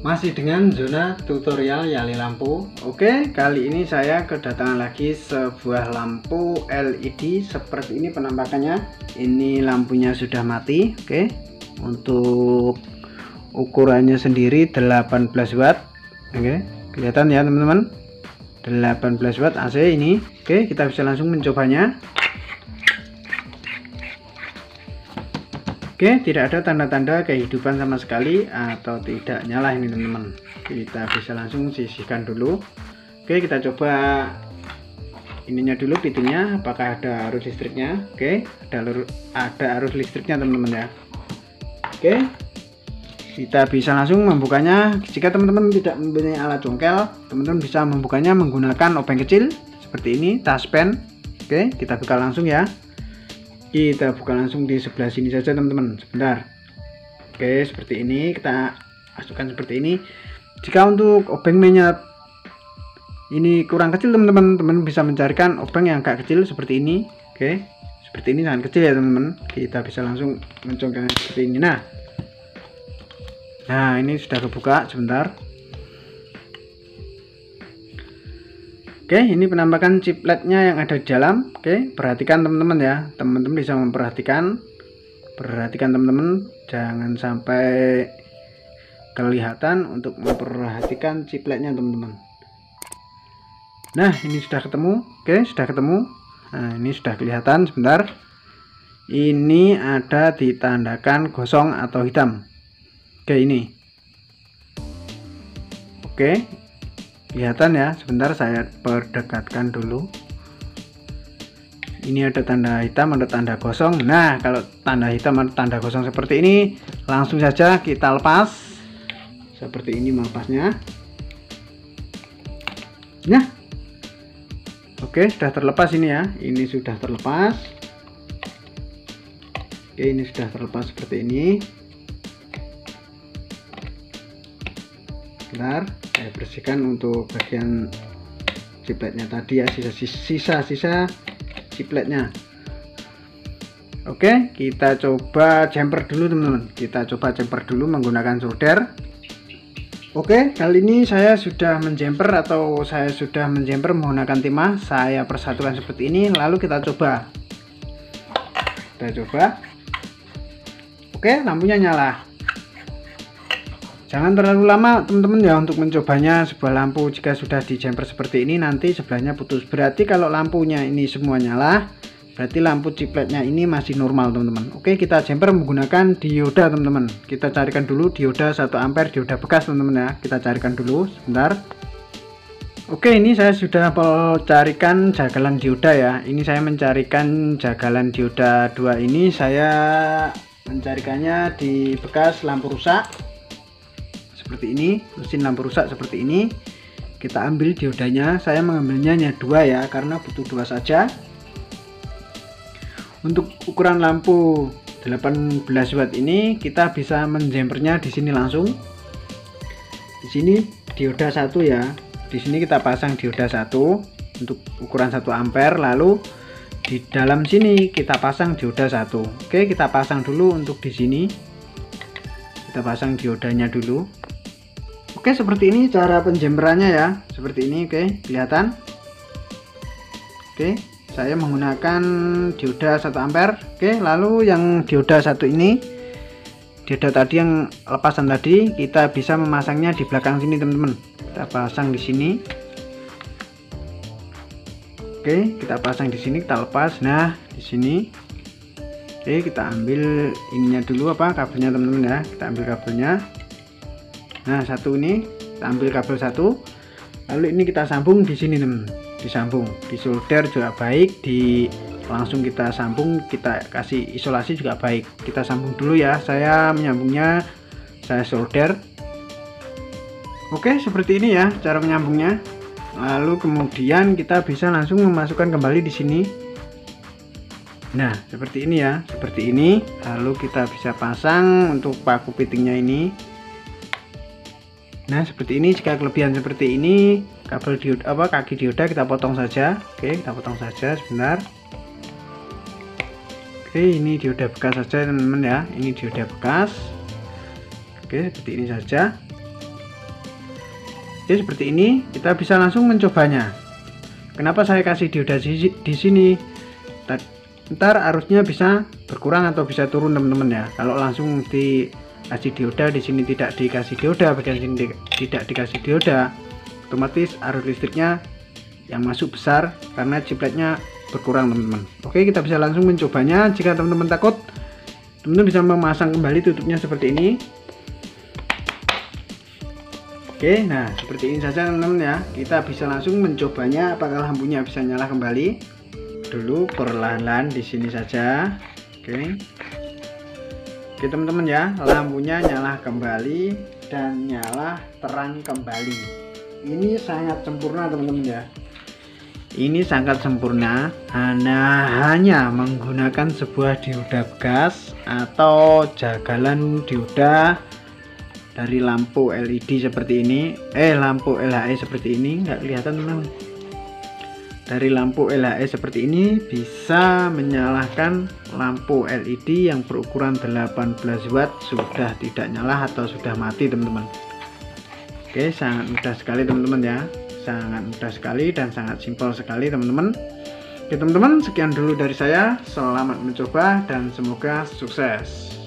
Masih dengan zona tutorial Yali lampu. Oke, kali ini saya kedatangan lagi sebuah lampu LED seperti ini penampakannya. Ini lampunya sudah mati. Oke. Untuk ukurannya sendiri 18 watt. Oke, kelihatan ya teman-teman. 18 watt AC ini. Oke, kita bisa langsung mencobanya. Oke, tidak ada tanda-tanda kehidupan sama sekali atau tidak nyala ini teman-teman. Kita bisa langsung sisihkan dulu. Oke, kita coba ininya dulu fittingnya apakah ada arus listriknya. Oke, ada ada arus listriknya teman-teman ya. Oke. Kita bisa langsung membukanya. Jika teman-teman tidak mempunyai alat congkel, teman-teman bisa membukanya menggunakan obeng kecil seperti ini, taspen. Oke, kita buka langsung ya kita buka langsung di sebelah sini saja teman-teman. Sebentar. Oke seperti ini. Kita masukkan seperti ini. Jika untuk obeng mainnya ini kurang kecil teman-teman teman bisa mencarikan obeng yang agak kecil seperti ini. Oke seperti ini sangat kecil ya teman-teman. Kita bisa langsung mencongkelnya seperti ini. Nah. Nah ini sudah kebuka. Sebentar Oke, ini penampakan chipletnya yang ada di dalam. Oke, perhatikan teman-teman ya. Teman-teman bisa memperhatikan. Perhatikan teman-teman, jangan sampai kelihatan untuk memperhatikan chipletnya teman-teman. Nah, ini sudah ketemu. Oke, sudah ketemu. Nah, ini sudah kelihatan sebentar. Ini ada ditandakan gosong atau hitam. Oke, ini. Oke, kelihatan ya sebentar saya perdekatkan dulu. Ini ada tanda hitam ada tanda kosong. Nah kalau tanda hitam atau tanda kosong seperti ini langsung saja kita lepas. Seperti ini melepasnya. Nah oke sudah terlepas ini ya. Ini sudah terlepas. Oke ini sudah terlepas seperti ini bentar saya bersihkan untuk bagian cipletnya tadi ya sisa-sisa sisa cipletnya oke kita coba jumper dulu teman-teman kita coba jumper dulu menggunakan solder Oke, kali ini saya sudah menjumper atau saya sudah menjumper menggunakan timah. Saya persatukan seperti ini, lalu kita coba. Kita coba. Oke, lampunya nyala jangan terlalu lama teman-teman ya untuk mencobanya sebuah lampu. Jika sudah di jumper seperti ini nanti sebelahnya putus. Berarti kalau lampunya ini semua nyala berarti lampu cipletnya ini masih normal teman-teman. Oke kita jumper menggunakan dioda teman-teman. Kita carikan dulu dioda 1 ampere dioda bekas teman-teman ya. Kita carikan dulu sebentar. Oke ini saya sudah carikan jagalan dioda ya. Ini saya mencarikan jagalan dioda 2 ini. Saya mencarikannya di bekas lampu rusak seperti ini mesin lampu rusak seperti ini. Kita ambil diodanya saya mengambilnya hanya dua ya karena butuh dua saja. Untuk ukuran lampu 18 watt ini kita bisa menjempernya di sini langsung. Di sini dioda satu ya. Di sini kita pasang dioda satu untuk ukuran 1 ampere lalu di dalam sini kita pasang dioda satu. Oke kita pasang dulu untuk di sini. Kita pasang diodanya dulu Oke seperti ini cara penjemberannya ya. Seperti ini oke kelihatan? Oke saya menggunakan dioda 1 ampere. Oke lalu yang dioda satu ini dioda tadi yang lepasan tadi kita bisa memasangnya di belakang sini teman-teman. Kita pasang di sini. Oke kita pasang di sini kita lepas. Nah di sini. Oke kita ambil ininya dulu apa kabelnya teman-teman ya. Kita ambil kabelnya nah satu ini kita ambil kabel satu. Lalu ini kita sambung di sini teman disambung di solder juga baik di langsung kita sambung kita kasih isolasi juga baik. Kita sambung dulu ya saya menyambungnya saya solder. Oke seperti ini ya cara menyambungnya. Lalu kemudian kita bisa langsung memasukkan kembali di sini. Nah seperti ini ya seperti ini. Lalu kita bisa pasang untuk paku fittingnya ini Nah seperti ini jika kelebihan seperti ini kabel dioda apa kaki dioda kita potong saja. Oke kita potong saja sebentar. Oke ini dioda bekas saja teman-teman ya. Ini dioda bekas. Oke seperti ini saja. Oke seperti ini kita bisa langsung mencobanya. Kenapa saya kasih dioda di, di sini? Ntar arusnya bisa berkurang atau bisa turun teman-teman ya. Kalau langsung dikasih dioda di sini tidak dikasih dioda bagian sini di, tidak dikasih dioda otomatis arus listriknya yang masuk besar karena chipletnya berkurang teman-teman oke kita bisa langsung mencobanya jika teman-teman takut teman-teman bisa memasang kembali tutupnya seperti ini Oke, nah seperti ini saja teman-teman ya. Kita bisa langsung mencobanya apakah lampunya bisa nyala kembali. Dulu perlahan-lahan di sini saja. Oke. Oke teman-teman ya, lampunya nyala kembali dan nyala terang kembali. Ini sangat sempurna teman-teman ya. Ini sangat sempurna. Hanya hanya menggunakan sebuah dioda gas atau jagalan dioda dari lampu LED seperti ini eh lampu LHE seperti ini nggak kelihatan teman dari lampu LHE seperti ini bisa menyalakan lampu LED yang berukuran 18 watt sudah tidak nyala atau sudah mati teman-teman. Oke sangat mudah sekali teman-teman ya. Sangat mudah sekali dan sangat simpel sekali teman-teman. Oke teman-teman sekian dulu dari saya. Selamat mencoba dan semoga sukses